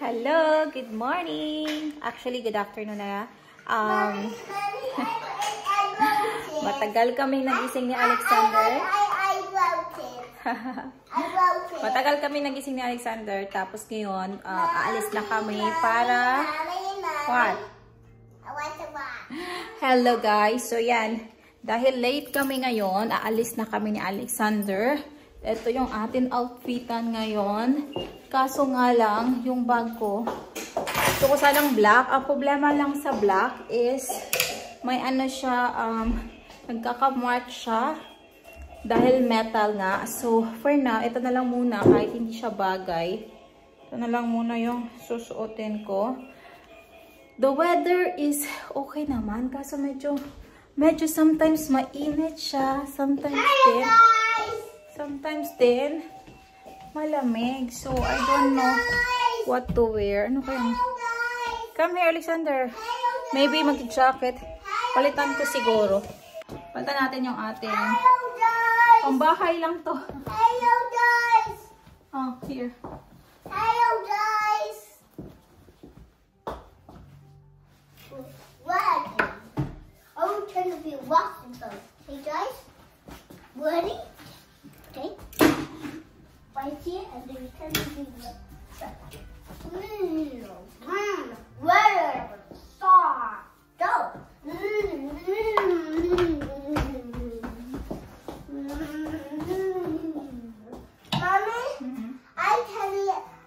Hello, good morning. Actually, good afternoon na. Um, matagal kaming nagising ni Alexander. matagal kami nagising ni Alexander. Tapos ngayon, uh, aalis na kami para... What? Hello guys. So yan, dahil late kami ngayon, aalis na kami ni Alexander. Ito yung atin outfitan ngayon. Kaso nga lang, yung bag ko, gusto ko sanang black. Ang problema lang sa black is, may ano siya, um, nagkakamark siya. Dahil metal nga. So, for now, ito na lang muna, kahit hindi siya bagay. Ito na lang muna yung susuotin ko. The weather is okay naman, kaso medyo, medyo sometimes mainit siya. Sometimes din, sometimes din, malamig. So, I don't know what to wear. Ano kaya? Come here, Alexander. Maybe mag-jacket. Palitan ko siguro. Palitan natin yung ating... Ang bahay lang to. Hello guys! Oh, here. Hello guys! What? I'm trying to be walking Hey guys, ready? Garbage truck?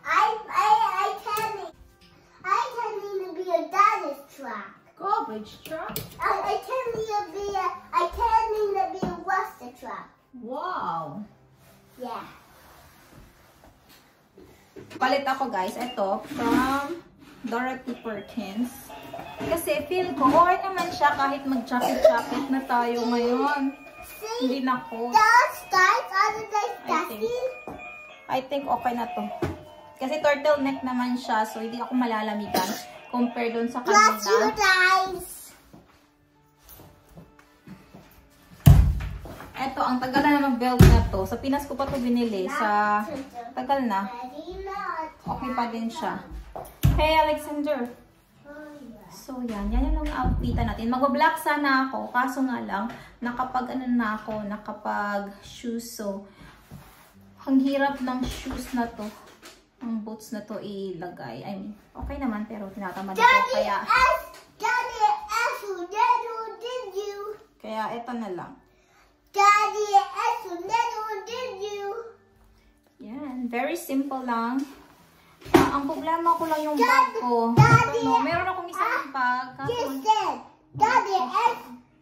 I, can't be I can even be a daddy's track. Garbage track? I can even be a I can even be a Wester truck. Wow. Palit ako guys. Ito, from Dorothy Perkins. Kasi feel ko, okay naman siya kahit mag-jacket-jacket na tayo ngayon. Hindi na ko. I think. I think okay na to. Kasi turtleneck naman siya, so hindi ako malalamigan compare doon sa Bless you kanina. guys. Eto, ang tagal na ng belt na to. Sa Pinas ko pa to binili. Sa tagal na. Okay pa din siya. Hey, Alexander. So, yan. Yan yung outfitan natin. Mag-black sana ako. Kaso nga lang, nakapag ano na ako, nakapag shoes. So, ang hirap ng shoes na to. Ang boots na to ilagay. I mean, okay naman pero tinatamad ako. Daddy Kaya, S. Daddy S. Who did who did you? kaya ito na lang. Daddy S. Who did who did you? Yan. Very simple lang. Ah, ang problema ko lang yung bag ko. Daddy, Ano, meron akong isang bag. Kaso, Just said. Daddy S.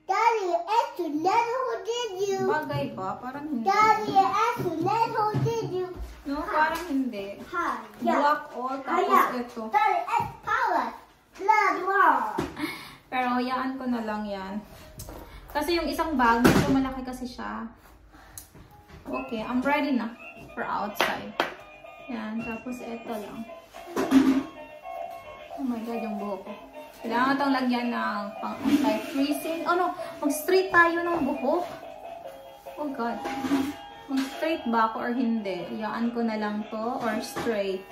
Daddy S. Who did who did you? bagay ba? Parang hindi. Daddy S. Who did who did you? No, parang hindi. Hi. Yeah. Black all, tapos Kaya. ito. Daddy S. Power. Blood war. Pero, yaan ko na lang yan. Kasi yung isang bag, medyo malaki kasi siya. Okay, I'm ready na for outside. Yan, tapos ito lang. Oh my God, yung buhok ko. Kailangan itong lagyan ng pang anti-freezing. Oh no, mag-straight tayo ng buhok. Oh God. Mag-straight ba ako or hindi? Iyaan ko na lang to or straight.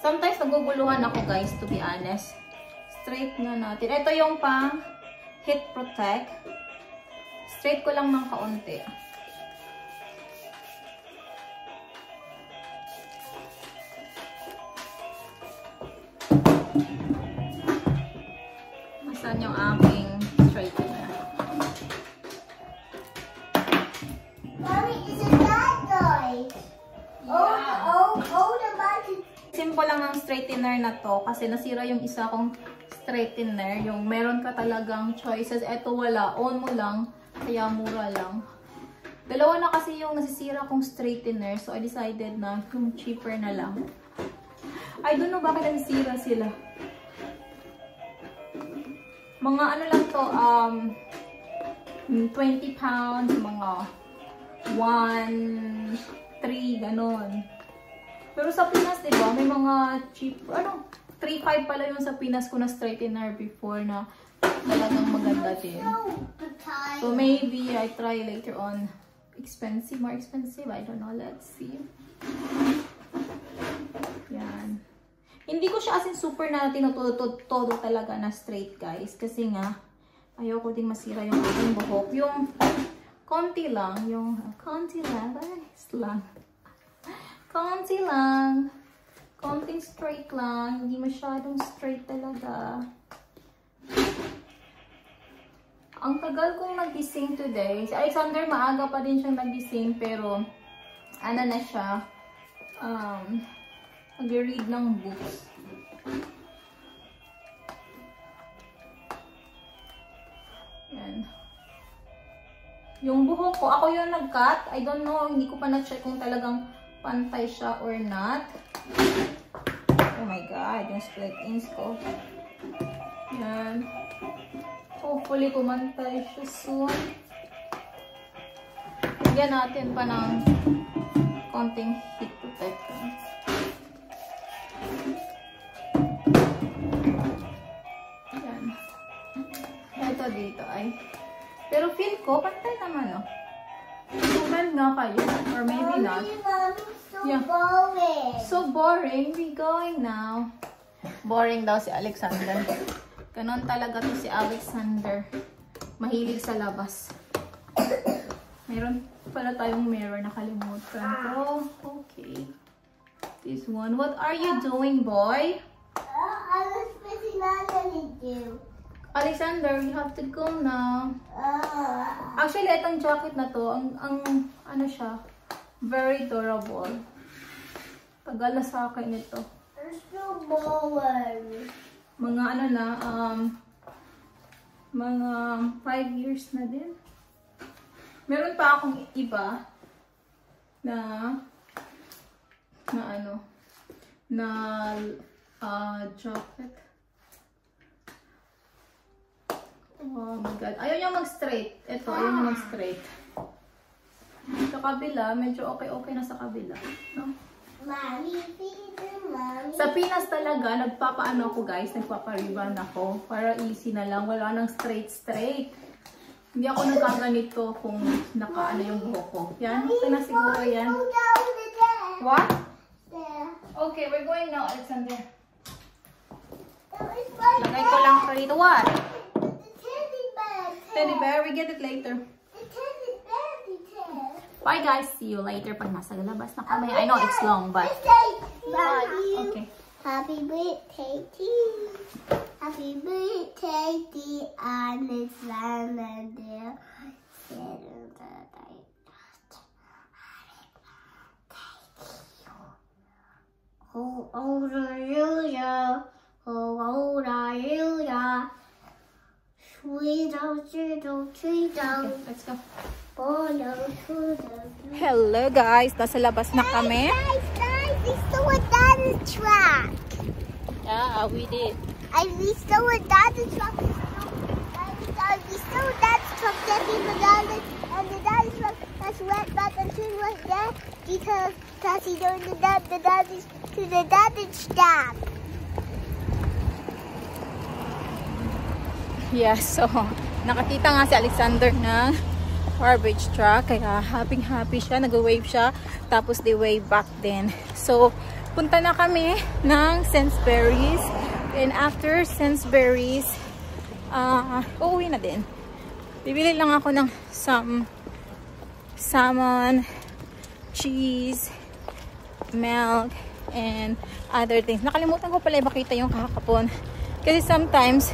Sometimes naguguluhan ako guys, to be honest. Straight nga natin. Ito yung pang heat protect. Straight ko lang ng kaunti. Nasaan yung aking straightener? Mommy, is it that noise? Oh, oh, oh, the button. Simple lang ang straightener na to kasi nasira yung isa kong straightener. Yung meron ka talagang choices. Eto wala. On mo lang. Kaya mura lang. Dalawa na kasi yung nasisira kong straightener. So, I decided na yung cheaper na lang. I don't know bakit nasisira sila. Mga ano lang to, um, 20 pounds, mga 1, 3, ganon. Pero sa Pinas, di ba, may mga cheap, ano, 3.5 pala yung sa Pinas ko na straightener before na talagang maganda din. So maybe I try later on. Expensive, more expensive, I don't know, let's see. Yan. Hindi ko siya as in super na tinututo talaga na straight guys. Kasi nga, ayoko din masira yung aking buhok. Yung konti lang, yung konti lang. Konti lang. Konting straight lang. Hindi masyadong straight talaga. Ang tagal kong nagising today. Si Alexander, maaga pa din siyang nagising. Pero, ano na siya, um, nag-read ng books. Yan. Yung buhok ko, ako yung nag-cut. I don't know, hindi ko pa na-check kung talagang pantay siya or not. My God, yung split ends ko. Yan. Hopefully, kumantay siya soon. Bigyan natin pa ng konting heat protectant. Yan. Ito dito ay. Pero feel ko, pantay naman, oh. Comment nga kayo. Or maybe not. Mommy, mommy, so Yeah. boring. So boring. We going now. Boring daw si Alexander. Ganon talaga to si Alexander. Mahilig sa labas. Meron pala tayong mirror nakalimutan ko. Okay. This one. What are you doing, boy? Oh, I was busy not you. Alexander, we have to go now. Oh, Actually, itong jacket na to, ang, ang ano siya, very durable. Tagal na sa akin ito. it's so boring. Mga ano na, um, mga 5 years na din. Meron pa akong iba na na ano na uh, jacket. Oh my god. Ayaw niya mag-straight. Ito, ayaw niya mag-straight. Sa kabila, medyo okay-okay na sa kabila. No? Mommy, mommy. Sa Pinas talaga, nagpapaano ako guys, nagpapariban ako. Para easy na lang, wala nang straight-straight. Hindi ako nagkaganito kung nakaano yung buhok ko. Yan, ito na siguro yan. What? There. Okay, we're going now, Alexander. Lagay ko lang pa rito. What? The teddy bear. We get it later. The teddy bear. The teddy. Bye guys, see you later pag nasa labas na kami. I know it's long, but... Mommy. Okay. Happy birthday to you. Happy birthday to Alexander. How old are you, yeah? How old are you, Let's go. boy, sweet old. Hello guys, nasa labas na kami. Guys, guys, we saw a data track. Yeah, we did. I we saw a data truck. We saw that truck that came down and the data truck that's went back and turned right there because because he doing the the data to the data stack. Yeah, so nakakita nga si Alexander na garbage truck. Kaya happy happy siya. Nag-wave siya. Tapos they wave back din. So, punta na kami ng Sainsbury's. And after Sainsbury's, ah uuwi na din. Bibili lang ako ng some salmon, cheese, milk, and other things. Nakalimutan ko pala ipakita yung kahapon. Kasi sometimes,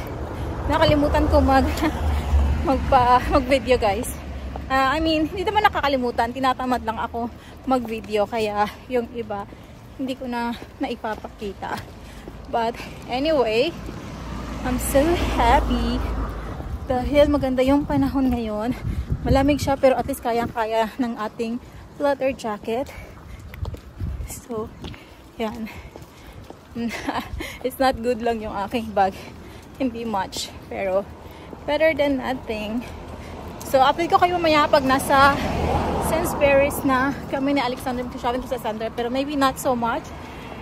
nakalimutan ko mag magpa mag-video guys. Ah, I mean, hindi naman nakakalimutan, tinatamad lang ako mag-video kaya yung iba hindi ko na naipapakita. But anyway, I'm so happy dahil maganda yung panahon ngayon. Malamig siya pero at least kayang-kaya ng ating leather jacket. So, yan. It's not good lang yung aking bag. Hindi much. Pero, better than nothing. So, update ko kayo mamaya pag nasa Sainsbury's na kami ni Alexander shopping sa Sandra. Pero maybe not so much.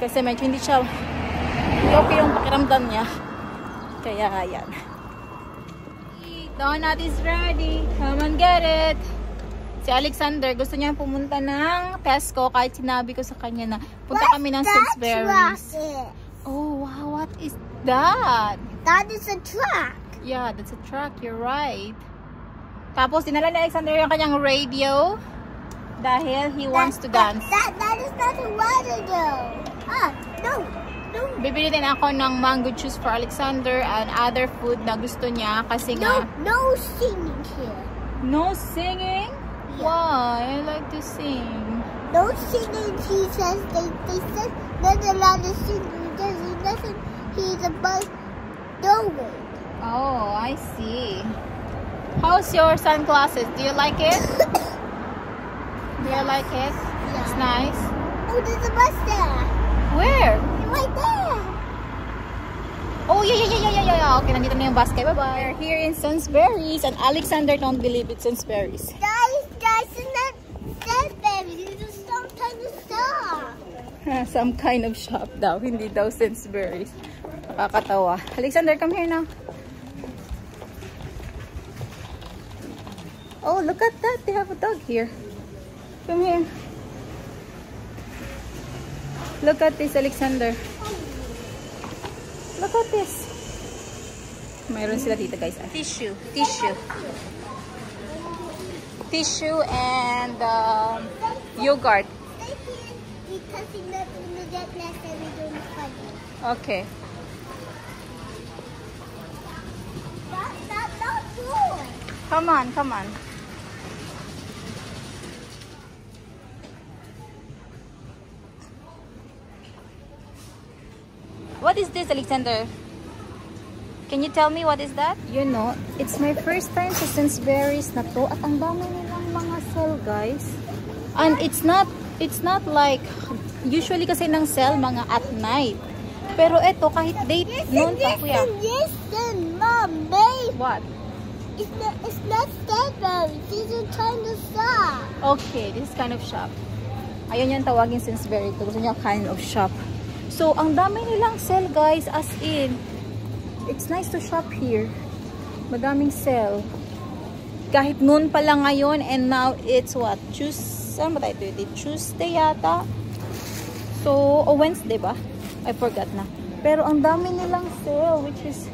Kasi medyo hindi siya hindi okay yung pakiramdam niya. Kaya, ayan. Donut is ready. Come and get it. Si Alexander, gusto niya pumunta ng Tesco kahit sinabi ko sa kanya na punta kami ng Sainsbury's. Oh, What is that? That is a truck. Yeah, that's a truck. You're right. Tapos, dinala ni Alexander yung kanyang radio dahil he wants to That- dance. That, that is not a though. Ah, no. No. Bibili din ako ng mango juice for Alexander and other food na gusto niya kasi No, nga no singing here. no singing. Yeah. Why? I like to sing. No singing, he says. They, they said not allowed to sing because he doesn't, he's above doing. Oh, I see. How's your sunglasses? Do you like it? Do you like it? It's nice. Oh, there's a bus there. Where? Right there. Oh, yeah, yeah, yeah, yeah, yeah, yeah. Okay, nandito na yung basket. Bye-bye. We're here in Sainsbury's and Alexander don't believe it's Sainsbury's. Guys, guys, that baby, this is some kind of stuff. Some kind of shop daw. Hindi daw Sainsbury's. Nakakatawa. Alexander, come here now. Oh, look at that. They have a dog here. Come here. Look at this, Alexander. Look at this. Mayroon sila dito, guys. Ah, Tissue. Tissue. Tissue and um, yogurt. Stay Come on, come on. What is this, Alexander? Can you tell me what is that? You know, it's my first time sa Sainsbury's na to at ang dami nilang mga sale, guys. And it's not, it's not like, usually kasi ng sale mga at night. Pero eto, kahit date noon pa, kuya. Listen, listen, mom, babe. What? It's not, it's not Sainsbury's. This is kind of stuff. Okay, this is kind of shop. Ayun yung tawagin Sainsbury. Ito gusto niya kind of shop. So, ang dami nilang sale guys, as in. It's nice to shop here. Madaming sale. Kahit noon pa lang ngayon and now it's what? Tuesday, saan? Tuesday yata. So, o Wednesday ba? I forgot na. Pero ang dami nilang sale which is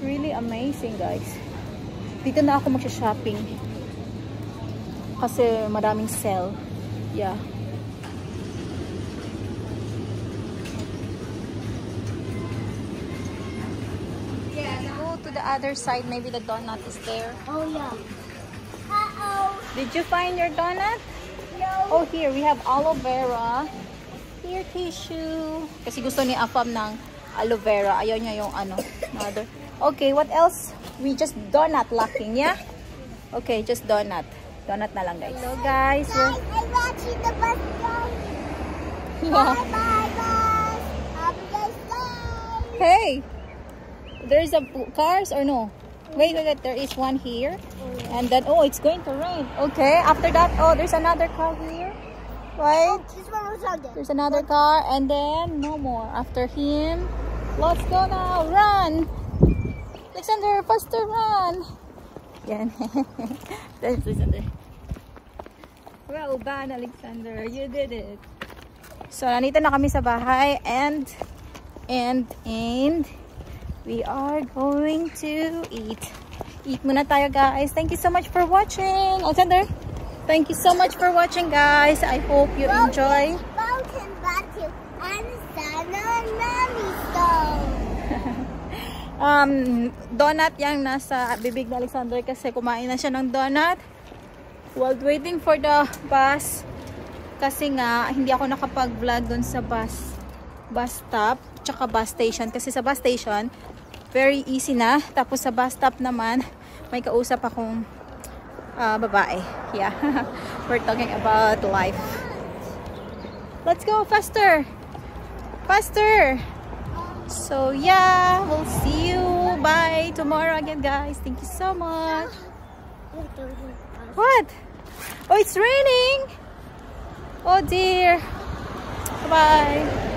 really amazing guys. Dito na ako magsha-shopping. Kasi maraming sale. Yeah. Go to the other side. Maybe the donut is there. Oh, yeah. Uh-oh. Did you find your donut? No. Oh, here. We have aloe vera. Here, tissue. Kasi gusto ni Afam ng aloe vera. Ayaw niya yung ano. Another. Okay, what else? We just donut lacking, yeah? Okay, just donut. Donut na lang, guys. Hello, guys. Guys, I'm watching the bus go. Yeah. Bye-bye, bus. Have a nice day. Hey, there's a cars or no? Wait, wait, wait. There is one here, oh. and then oh, it's going to rain. Okay. After that, oh, there's another car here. Right. Oh, this one was on there. There's another car, and then no more. After him, let's go now. Run, Alexander, faster, run. Yan. That's Alexander. Well done, Alexander. You did it. So, nandito na kami sa bahay and and and we are going to eat. Eat muna tayo, guys. Thank you so much for watching. Alexander, thank you so much for watching, guys. I hope you enjoy. Welcome back to Anasana and Mommy Stone. Um, donut yang nasa bibig ni Alexander kasi kumain na siya ng donut. While waiting for the bus kasi nga hindi ako nakapag-vlog dun sa bus bus stop tsaka bus station. Kasi sa bus station very easy na. Tapos sa bus stop naman may kausap akong ah, babae. Yeah. We're talking about life. Let's go faster! Faster! So yeah we'll see you bye. Tomorrow again guys. Thank you so much. What? Oh it's raining. Oh dear. Bye